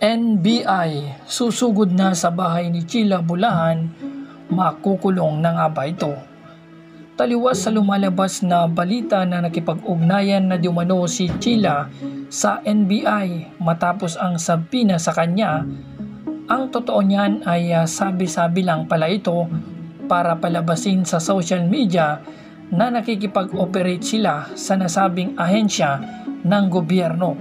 NBI susugod na sa bahay ni Chila Bulahan, makukulong na nga ba ito? Taliwas sa lumalabas na balita na nakipag-ugnayan na dumano si Chila sa NBI matapos ang sabina sa kanya, ang totoo niyan ay uh, sabi-sabi lang pala ito para palabasin sa social media na nakikipag-operate sila sa nasabing ahensya ng gobyerno.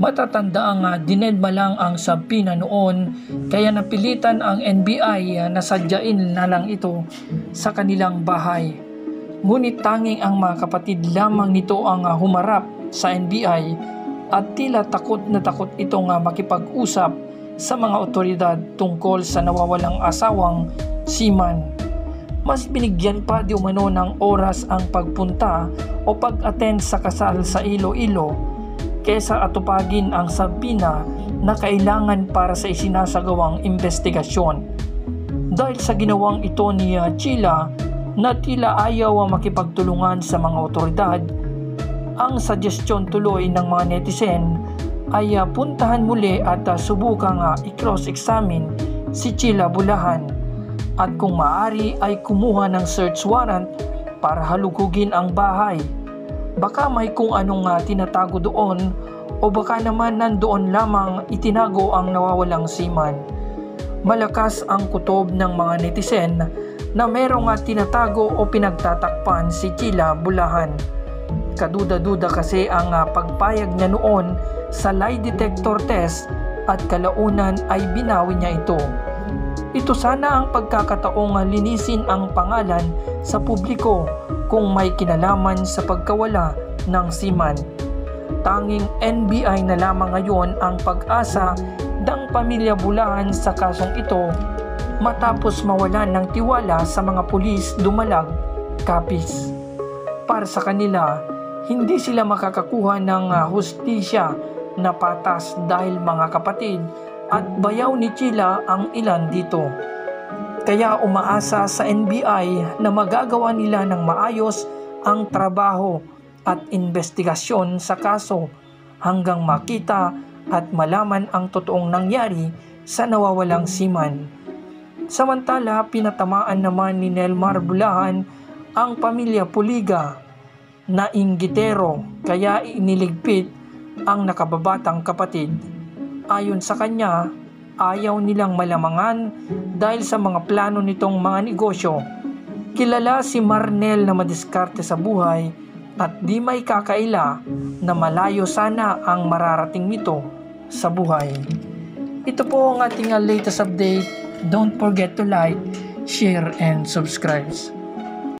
Matatanda uh, dinedma lang ang sabina noon kaya napilitan ang NBI uh, na sadyain na lang ito sa kanilang bahay. Ngunit tanging ang mga kapatid lamang nito ang uh, humarap sa NBI at tila takot na takot itong makipag-usap sa mga otoridad tungkol sa nawawalang asawang Siman. Mas binigyan pa di umano ng oras ang pagpunta o pag-attend sa kasal sa Iloilo kesa atupagin ang sabina na kailangan para sa isinasagawang investigasyon. Dahil sa ginawang ito ni Chila na tila ayaw makipagtulungan sa mga otoridad, ang suggestion tuloy ng mga netizen ay puntahan muli at subukang i-cross-examine si Chila Bulahan at kung maaari ay kumuha ng search warrant para halugugin ang bahay Baka may kung anong uh, tinatago doon o baka naman nandoon lamang itinago ang nawawalang seaman. Malakas ang kutob ng mga netizen na merong uh, tinatago o pinagtatakpan si Chila Bulahan. Kaduda-duda kasi ang pagpayag niya noon sa lie detector test at kalaunan ay binawi niya ito. Ito sana ang pagkakataong linisin ang pangalan sa publiko kung may kinalaman sa pagkawala ng Siman. Tanging NBI na lamang ngayon ang pag-asa ng pamilya Bulahan sa kasong ito matapos mawalan ng tiwala sa mga pulis dumalag kapis. Para sa kanila, hindi sila makakakuha ng uh, hustisya na patas dahil mga kapatid at bayaw ni Chila ang ilan dito. Kaya umaasa sa NBI na magagawa nila ng maayos ang trabaho at investigasyon sa kaso hanggang makita at malaman ang totoong nangyari sa nawawalang siman. Samantala, pinatamaan naman ni Nelmar Bulahan ang pamilya Puliga na inggitero kaya iniligpit ang nakababatang kapatid. Ayon sa kanya, ayaw nilang malamangan dahil sa mga plano nitong mga negosyo. Kilala si Marnel na madiskarte sa buhay at di may kakaila na malayo sana ang mararating nito sa buhay. Ito po ang ating latest update. Don't forget to like, share, and subscribe.